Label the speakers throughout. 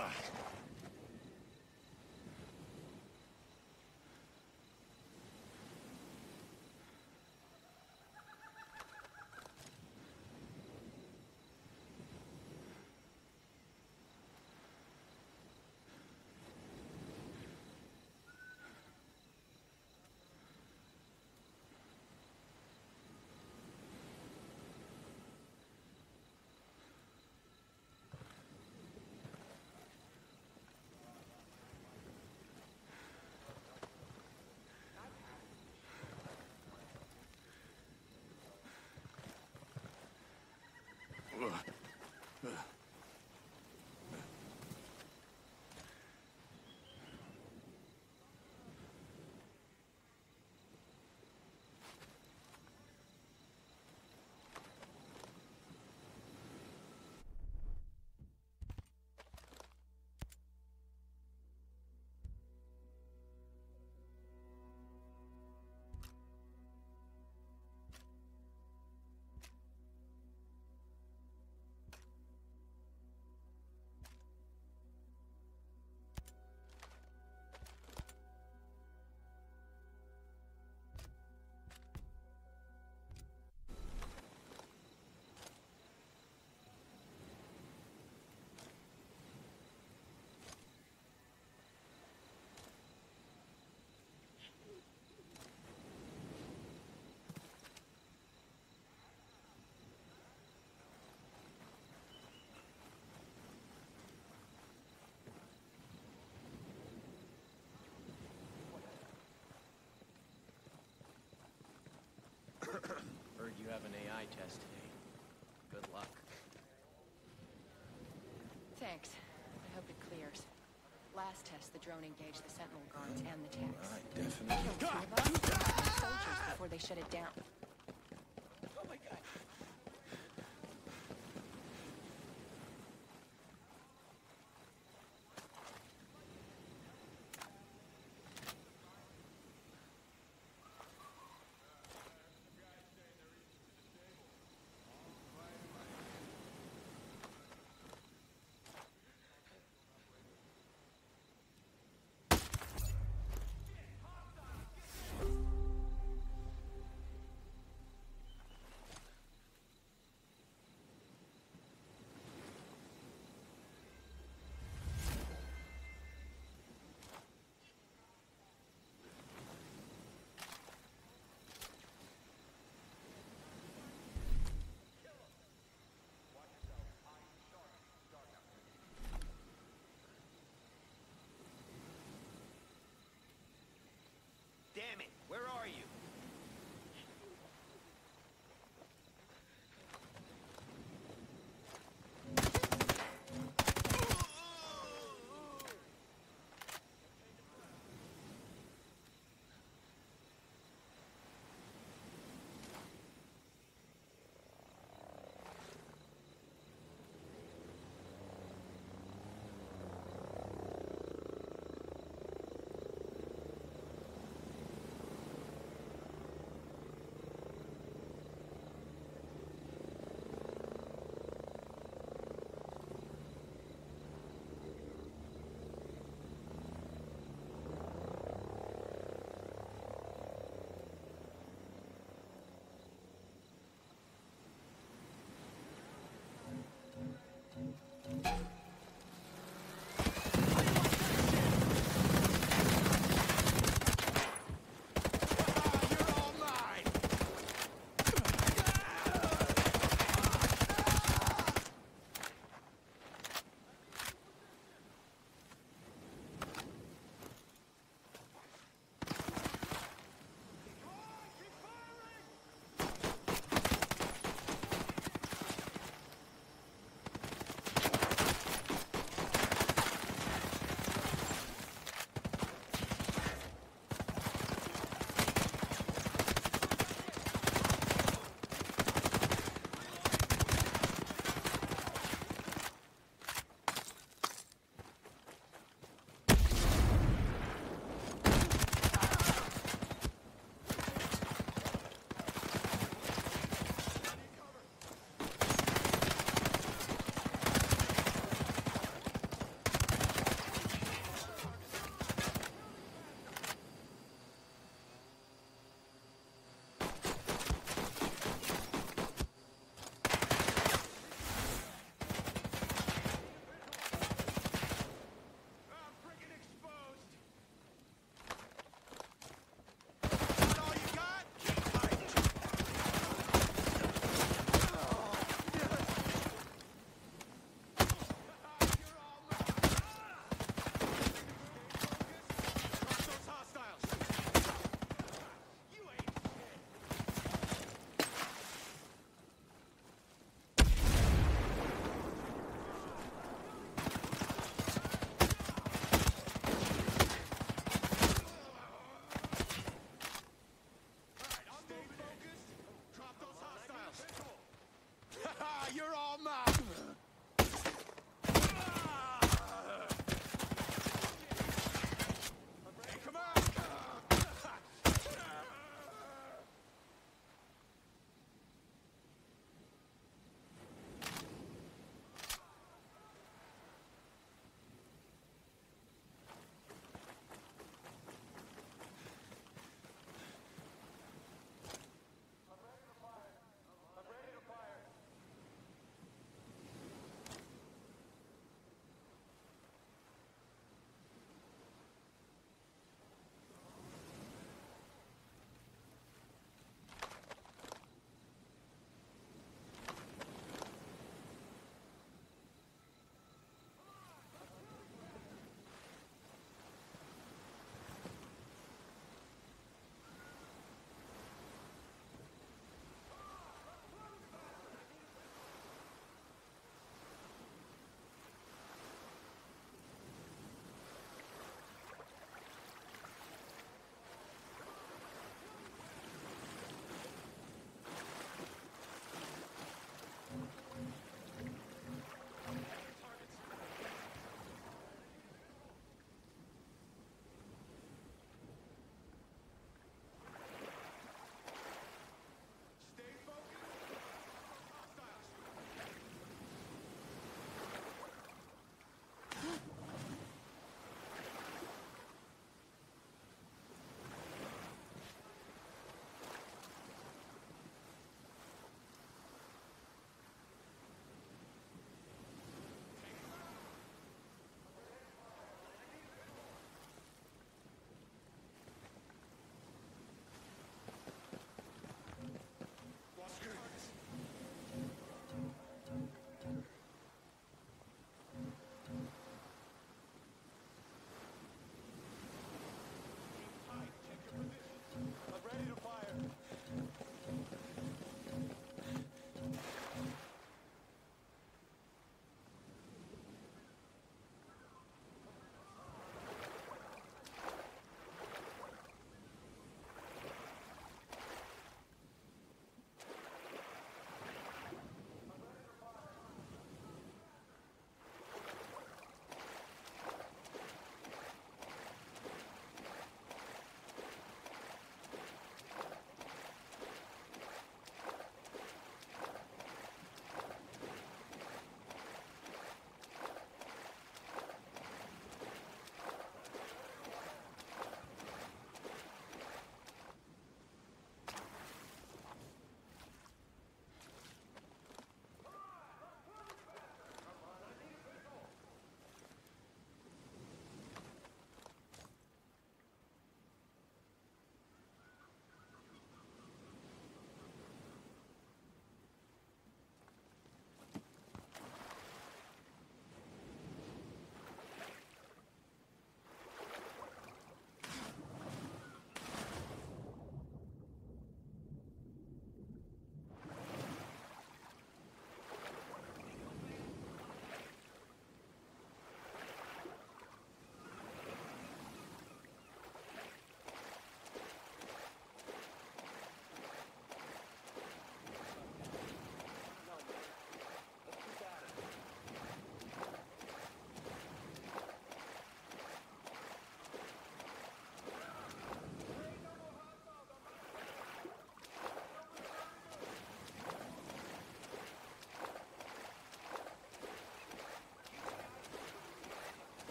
Speaker 1: Heard have an AI test today. Good luck.
Speaker 2: Thanks. I hope it clears. Last test, the drone engaged the Sentinel guards and the techs.
Speaker 3: I definitely.
Speaker 2: Killed two of them, two soldiers before they shut it down.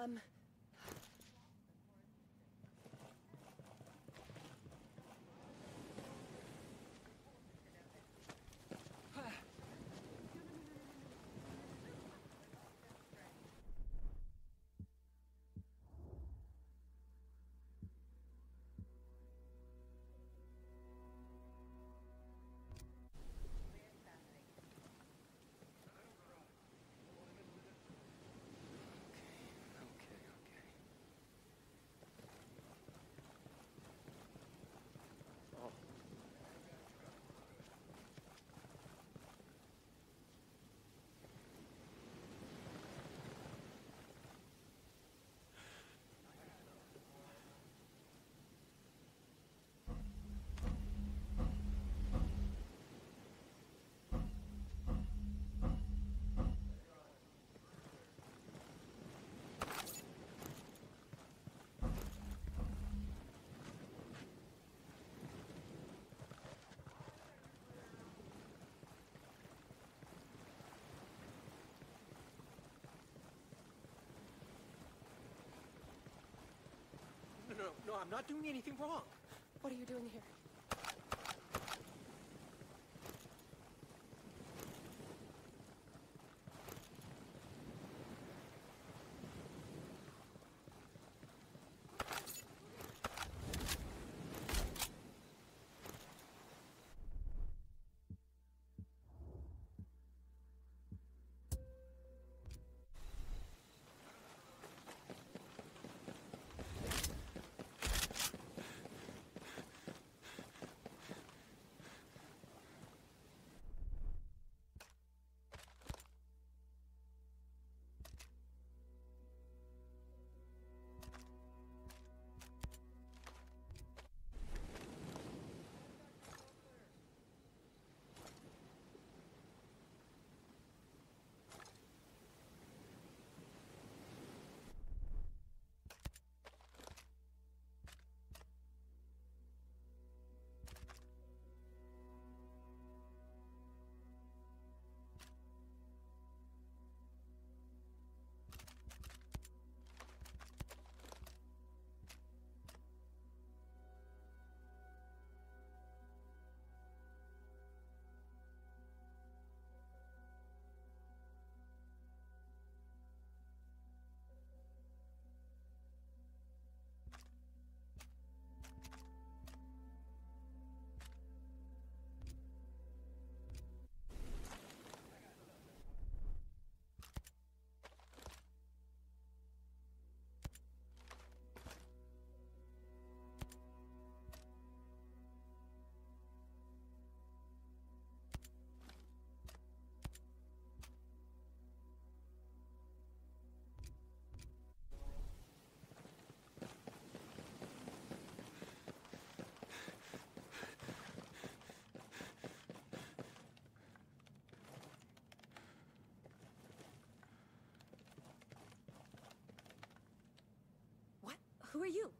Speaker 1: Um,
Speaker 4: I'm not doing anything wrong.
Speaker 2: What are you doing here? Who are you?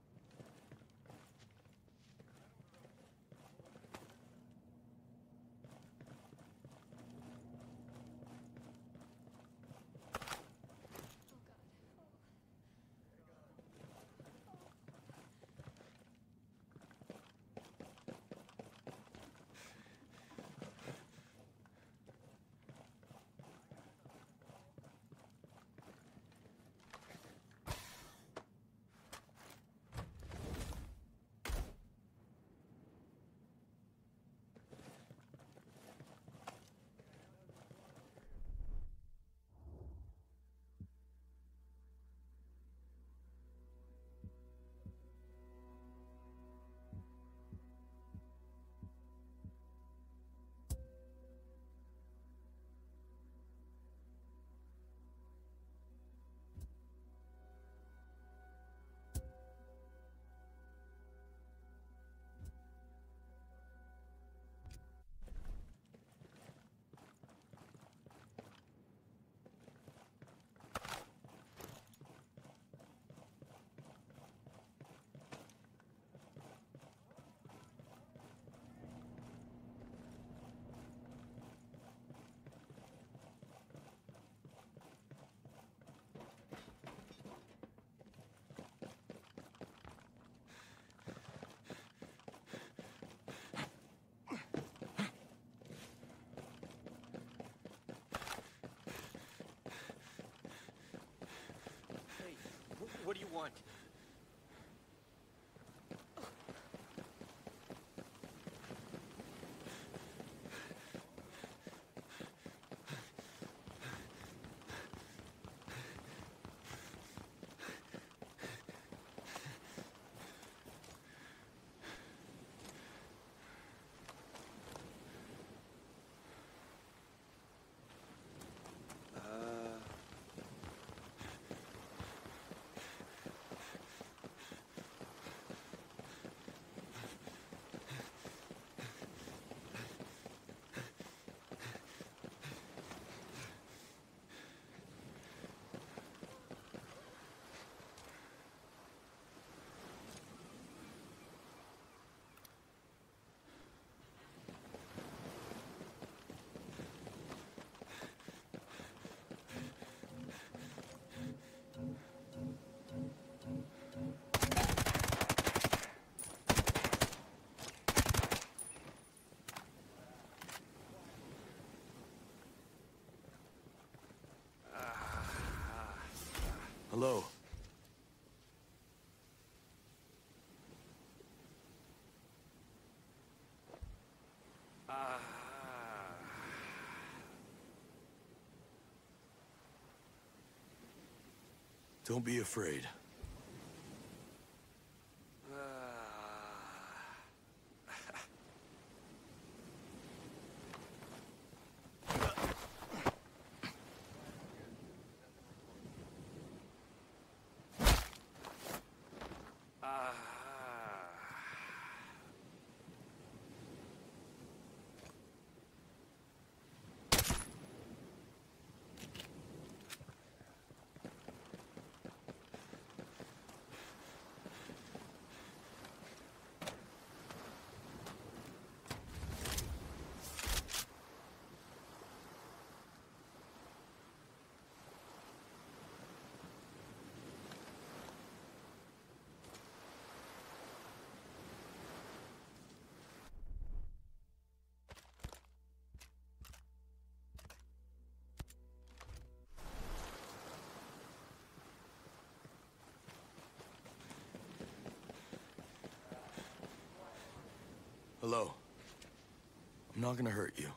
Speaker 4: What do you want?
Speaker 5: Hello. Don't be afraid. Hello. I'm not gonna hurt you.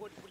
Speaker 3: what, what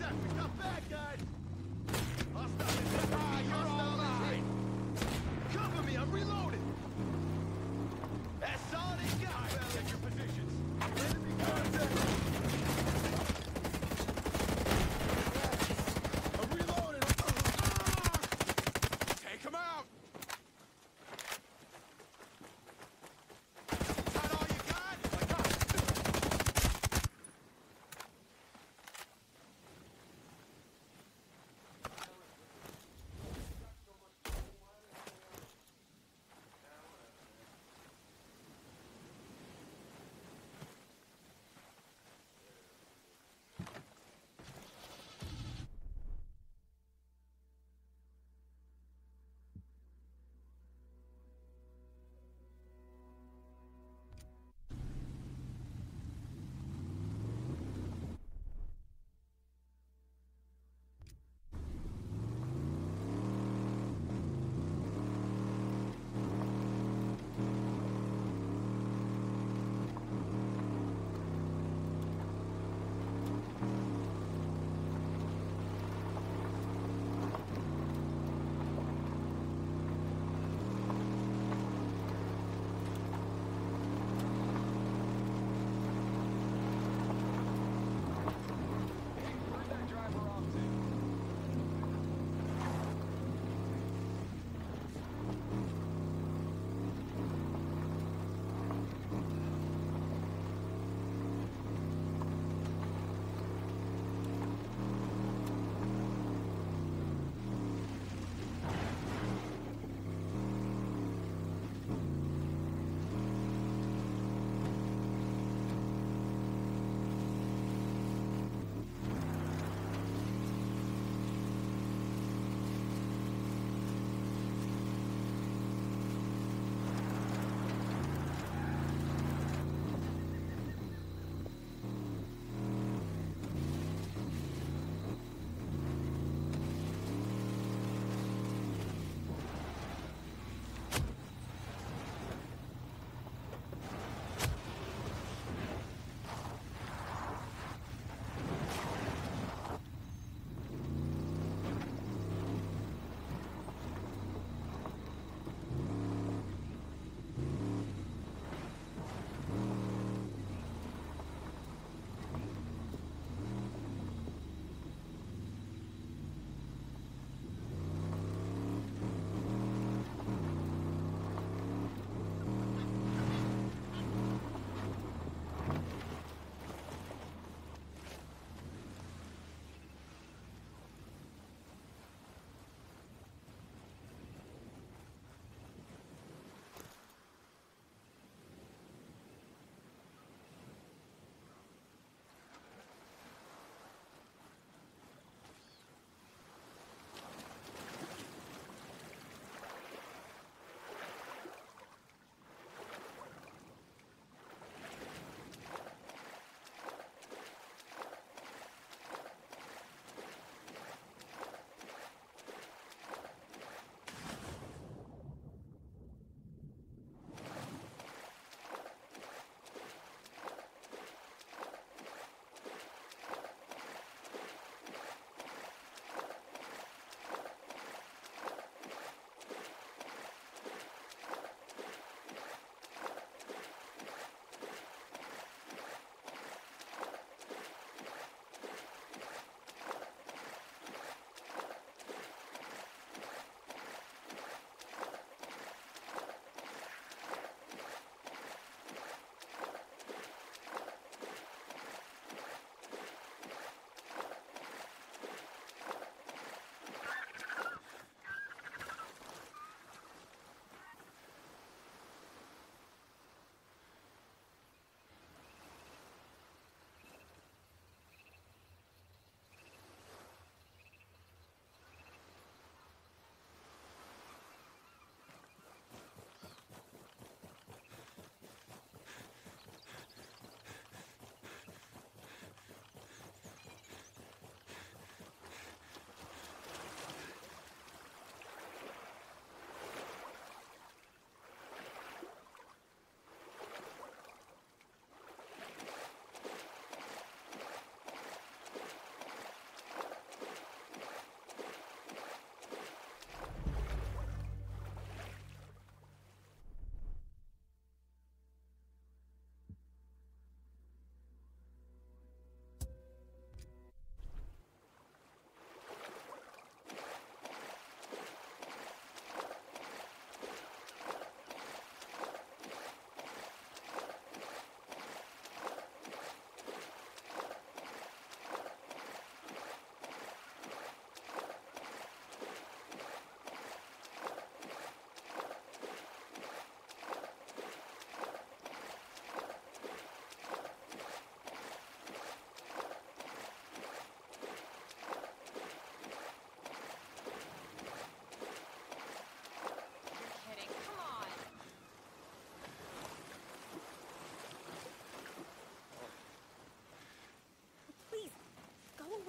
Speaker 3: Contact!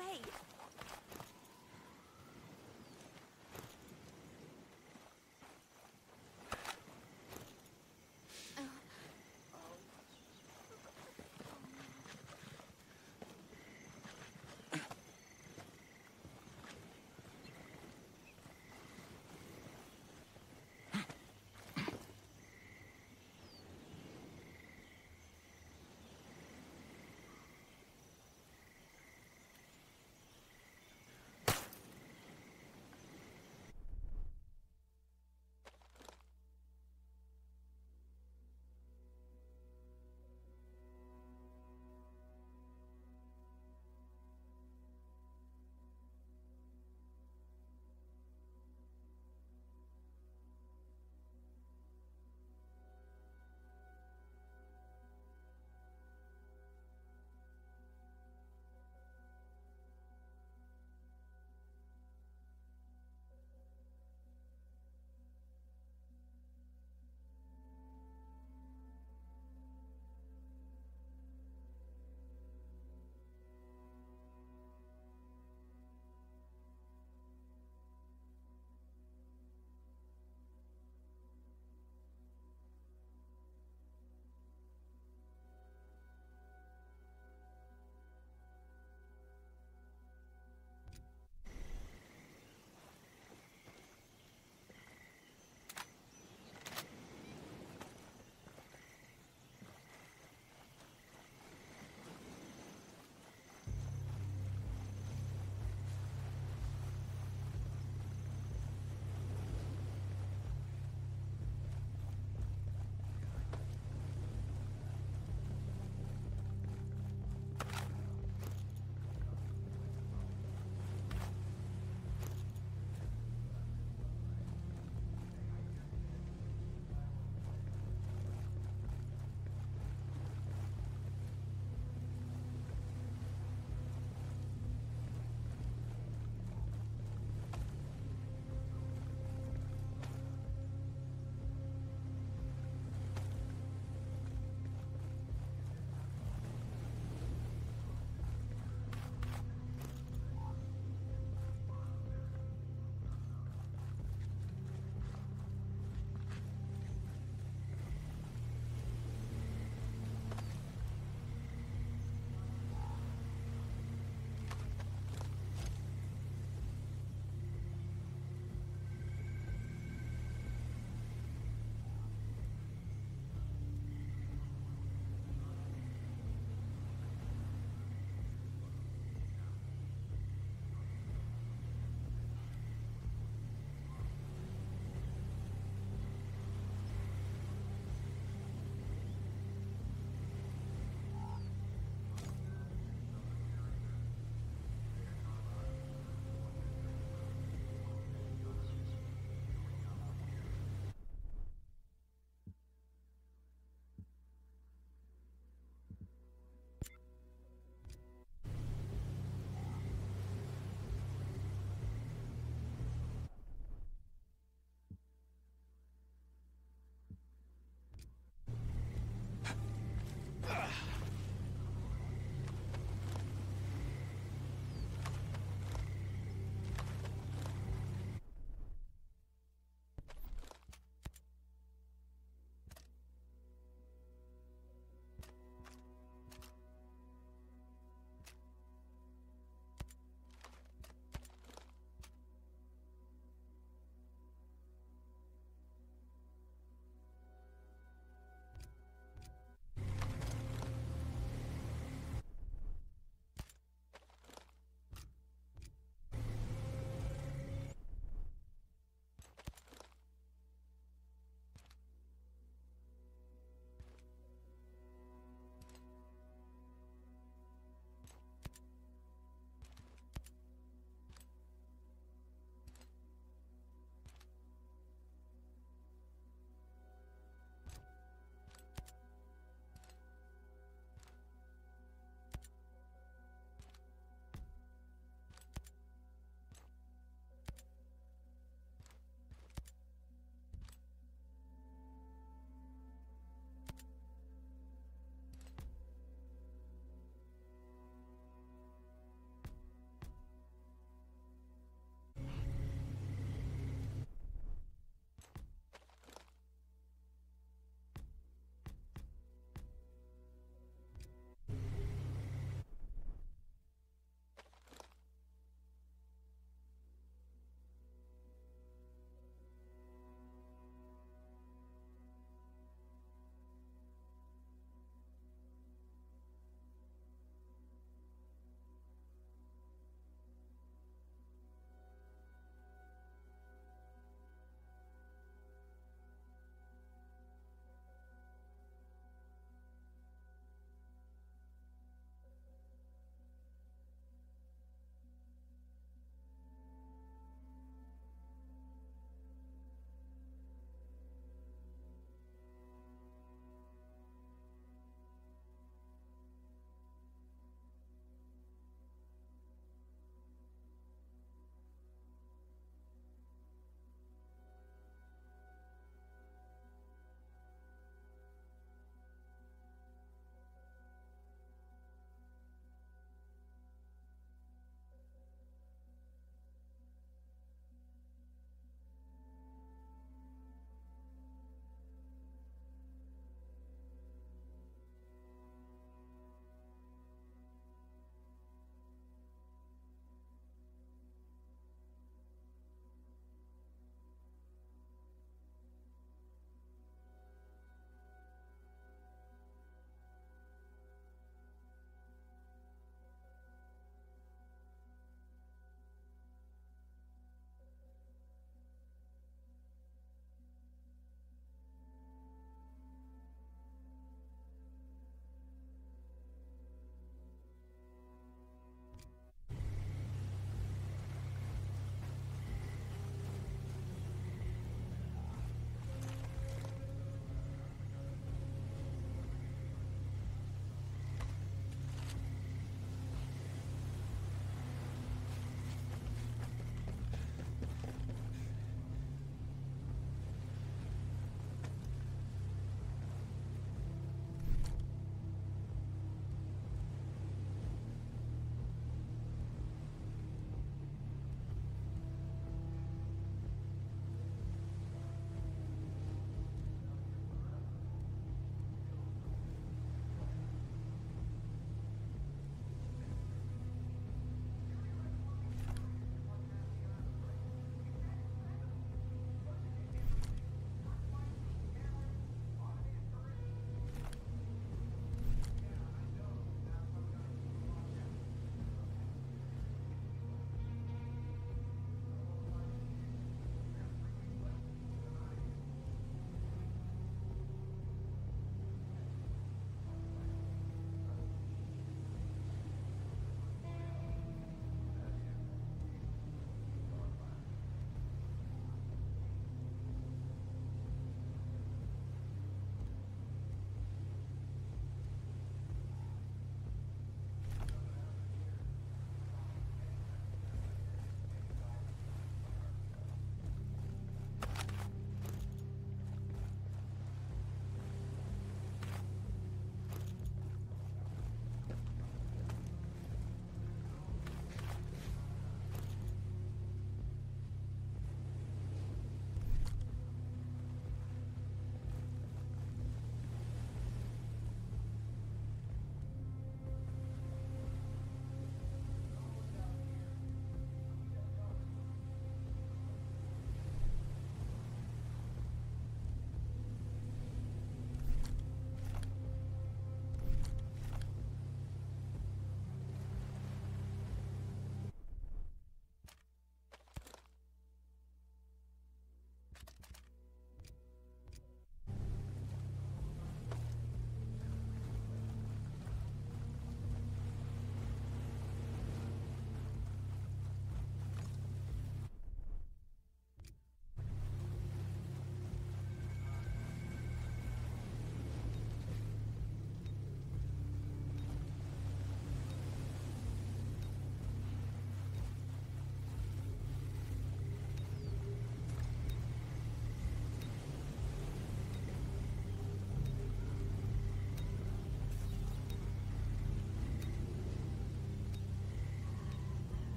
Speaker 3: Wait.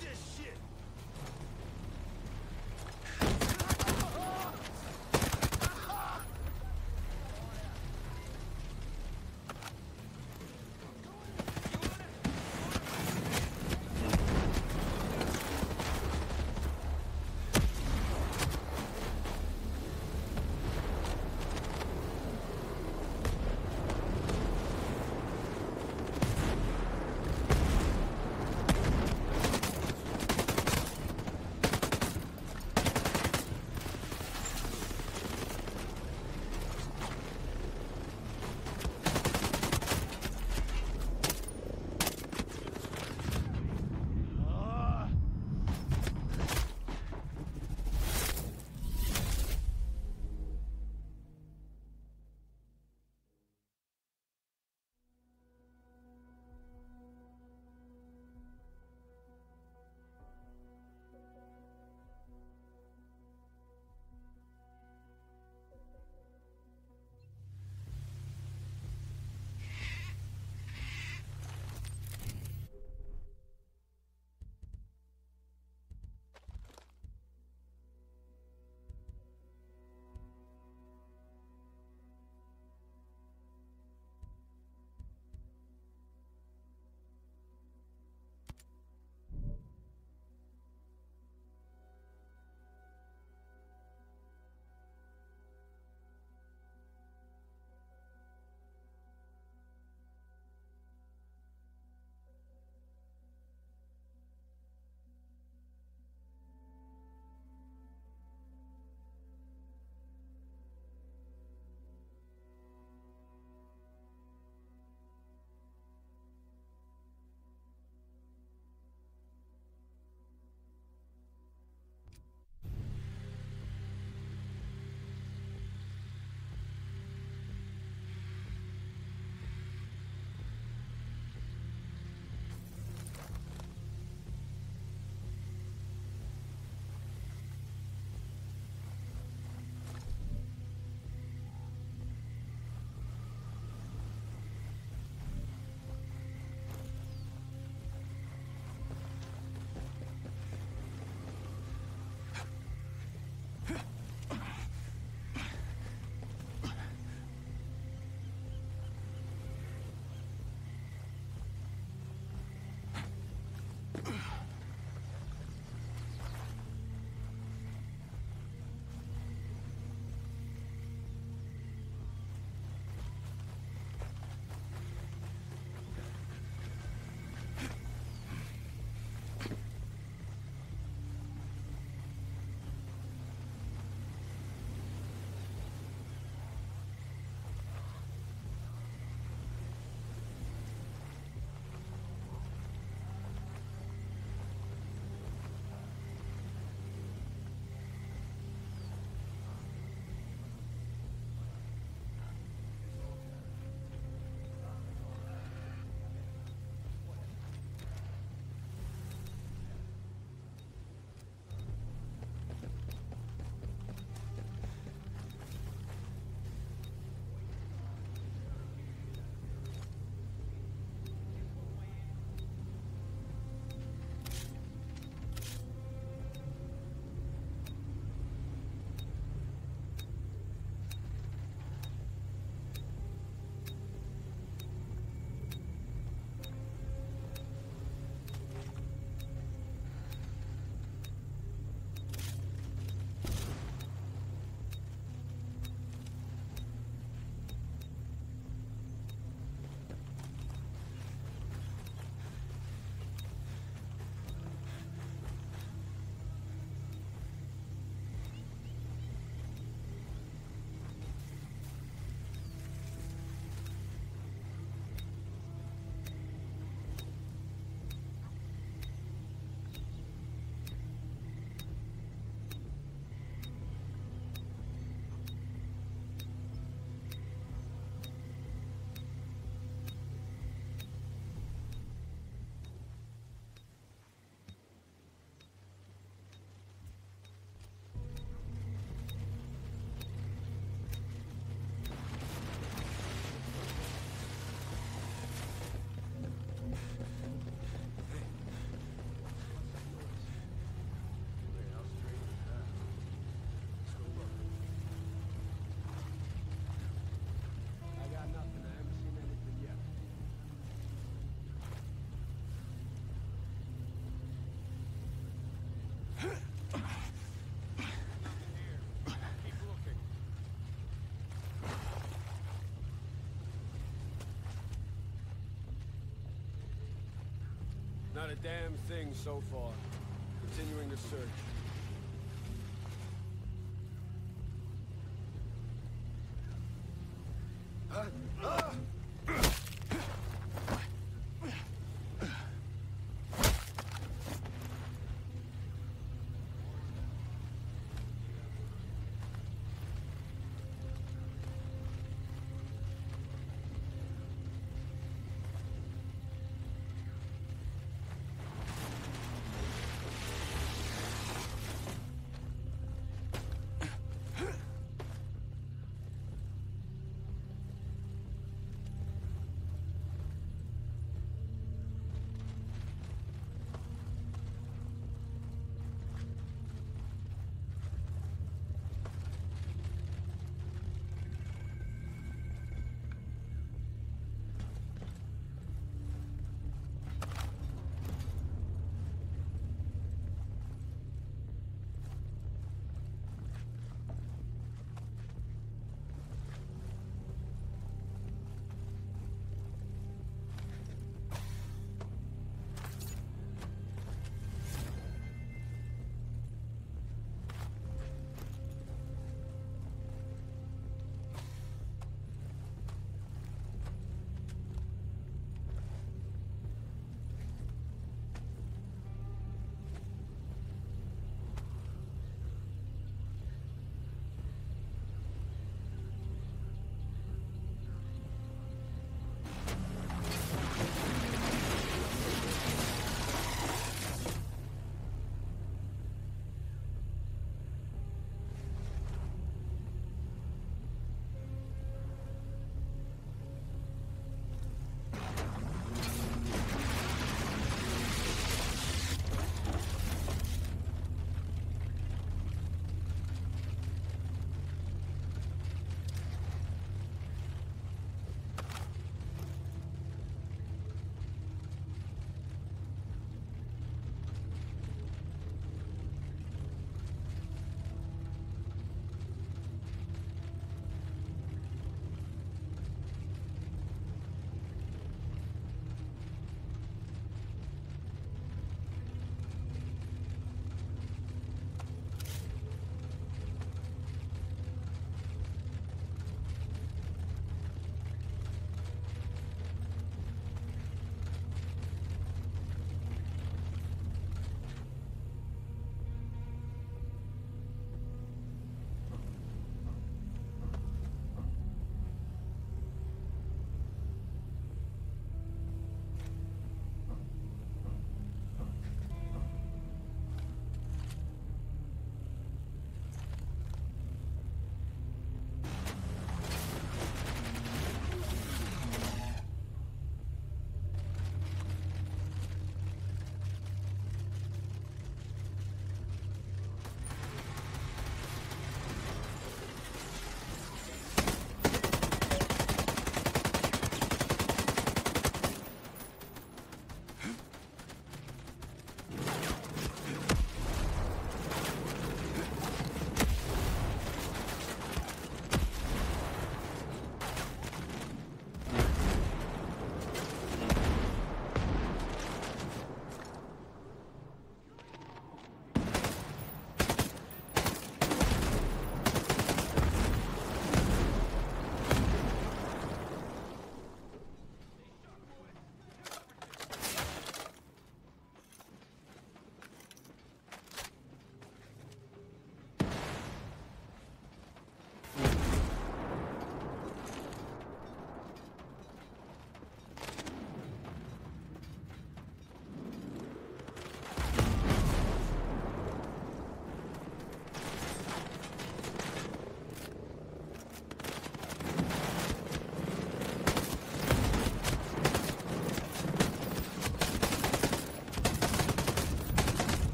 Speaker 3: This shit!
Speaker 6: damn thing so far. Continuing the search.
Speaker 3: Huh?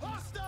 Speaker 3: Hostile!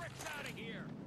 Speaker 3: pricks out of here!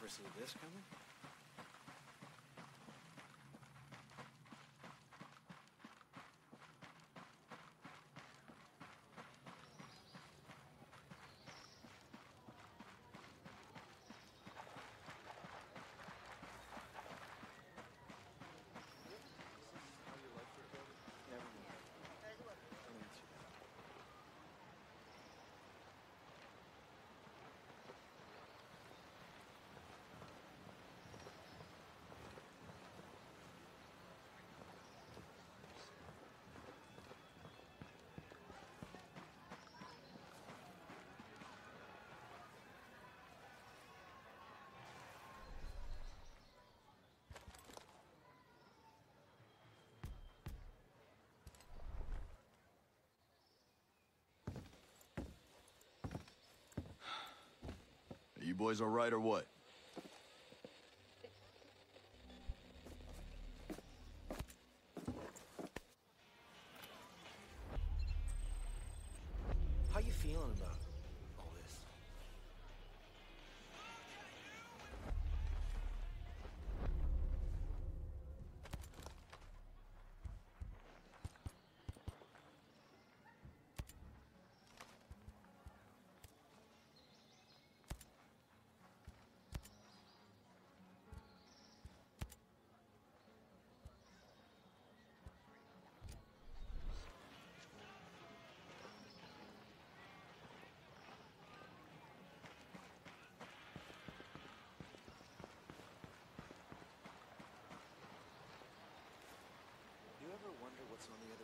Speaker 1: Never see this coming.
Speaker 5: Boys all right or what? on